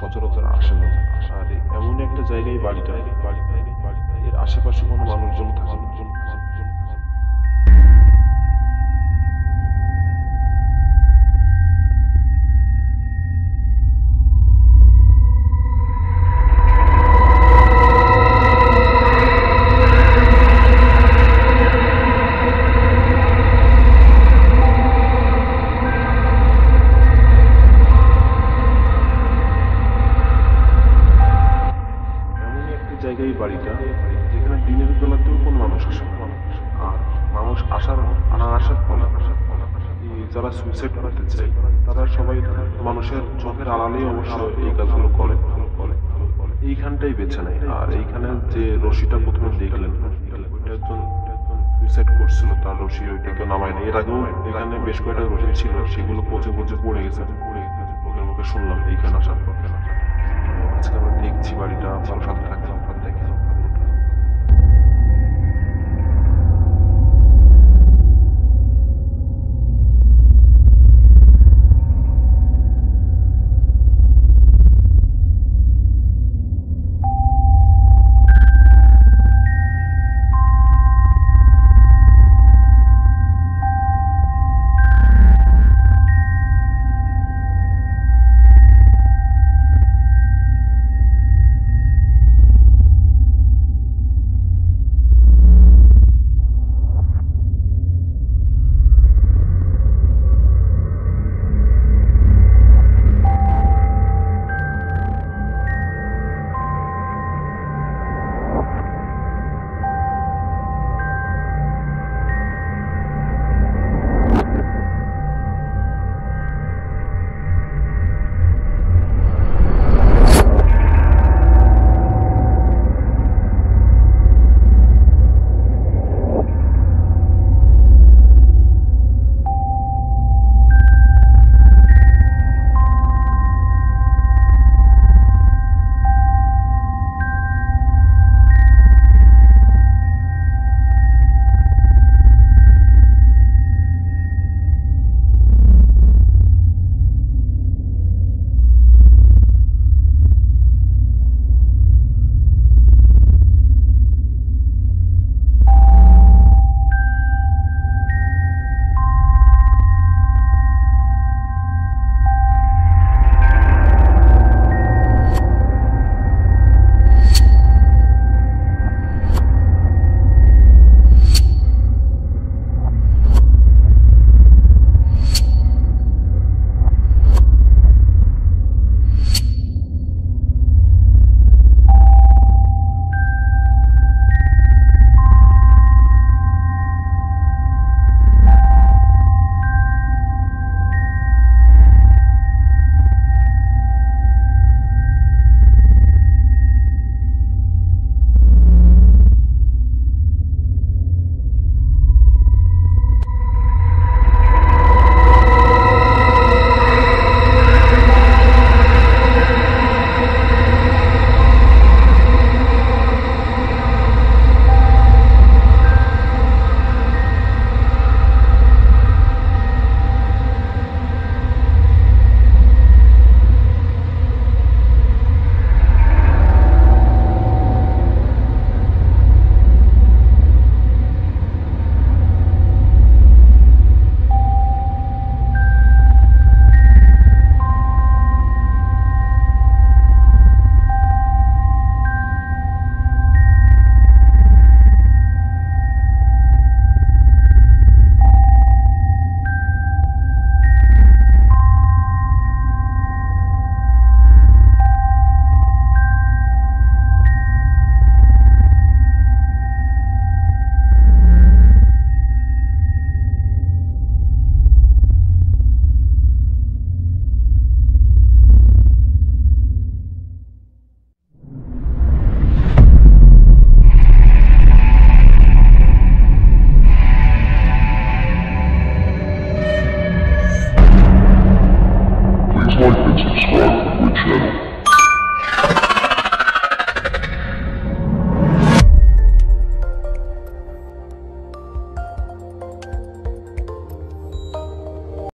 সচরাচর আসে না। আর এমন একটা জায়গায় বাড়িটা বাড়ি এর আশেপাশে কোনো মানুষজন থাকে জায়গায় বাড়িটা, যেখানে দিনের বেলাতেও কোনো মানুষ আসে। আর মানুষ আসার না আসার ফলে যারা সুইসাইড করতে চায়, তারা সবাই মানুষের চোখের আড়ালেই অবশ্য এই কাজগুলো করে। এইখানটাই বেছে নেয়। আর এইখানে যে রশিটা প্রথমে দেখলেন, ওইটা একজন সুইসাইড করছিল, তার রশি ওইটাকে নামায় না এর আগেও এখানে বেশ কয়েকটা রশি ছিল, সেগুলো পচে পচে পড়ে গেছে। পড়ে গেছে লোকের মুখে শুনলাম এইখানে আসার পর। আজকে আমরা দেখছি বাড়িটা আপনার সাথে